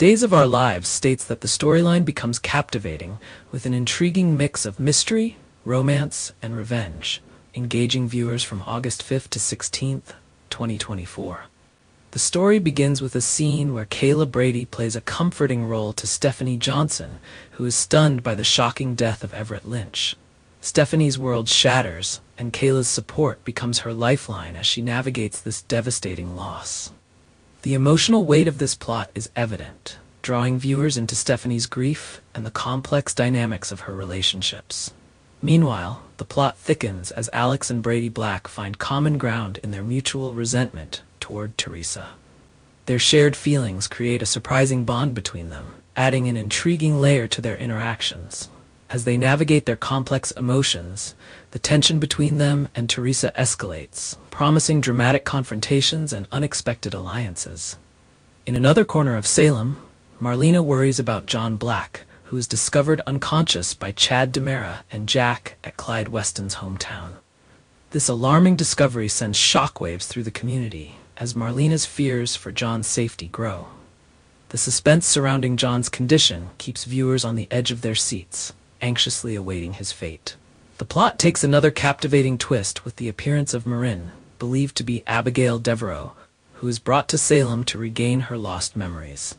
Days of Our Lives states that the storyline becomes captivating with an intriguing mix of mystery, romance, and revenge, engaging viewers from August 5th to 16th, 2024. The story begins with a scene where Kayla Brady plays a comforting role to Stephanie Johnson, who is stunned by the shocking death of Everett Lynch. Stephanie's world shatters, and Kayla's support becomes her lifeline as she navigates this devastating loss. The emotional weight of this plot is evident, drawing viewers into Stephanie's grief and the complex dynamics of her relationships. Meanwhile, the plot thickens as Alex and Brady Black find common ground in their mutual resentment toward Theresa. Their shared feelings create a surprising bond between them, adding an intriguing layer to their interactions. As they navigate their complex emotions, the tension between them and Theresa escalates, promising dramatic confrontations and unexpected alliances. In another corner of Salem, Marlena worries about John Black, who is discovered unconscious by Chad DiMera and Jack at Clyde Weston's hometown. This alarming discovery sends shockwaves through the community as Marlena's fears for John's safety grow. The suspense surrounding John's condition keeps viewers on the edge of their seats, anxiously awaiting his fate. The plot takes another captivating twist with the appearance of Marin, believed to be Abigail Deveraux, who is brought to Salem to regain her lost memories.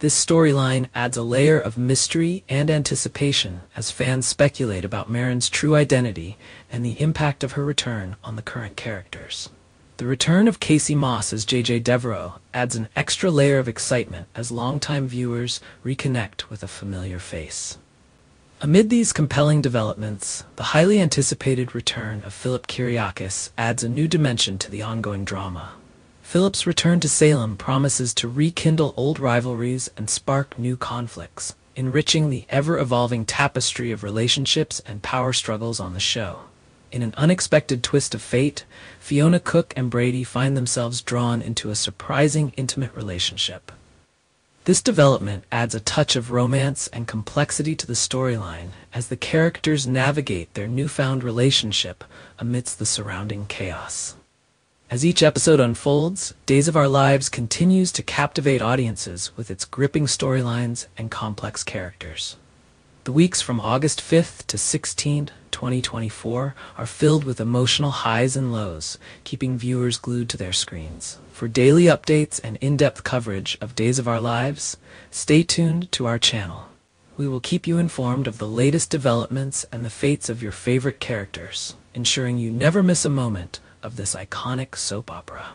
This storyline adds a layer of mystery and anticipation as fans speculate about Marin's true identity and the impact of her return on the current characters. The return of Casey Moss as JJ Deveraux adds an extra layer of excitement as longtime viewers reconnect with a familiar face. Amid these compelling developments, the highly anticipated return of Philip Kiriakis adds a new dimension to the ongoing drama. Philip's return to Salem promises to rekindle old rivalries and spark new conflicts, enriching the ever-evolving tapestry of relationships and power struggles on the show. In an unexpected twist of fate, Fiona Cook and Brady find themselves drawn into a surprising intimate relationship. This development adds a touch of romance and complexity to the storyline as the characters navigate their newfound relationship amidst the surrounding chaos. As each episode unfolds, Days of Our Lives continues to captivate audiences with its gripping storylines and complex characters. The weeks from August 5th to 16th, 2024 are filled with emotional highs and lows, keeping viewers glued to their screens. For daily updates and in-depth coverage of Days of Our Lives, stay tuned to our channel. We will keep you informed of the latest developments and the fates of your favorite characters, ensuring you never miss a moment of this iconic soap opera.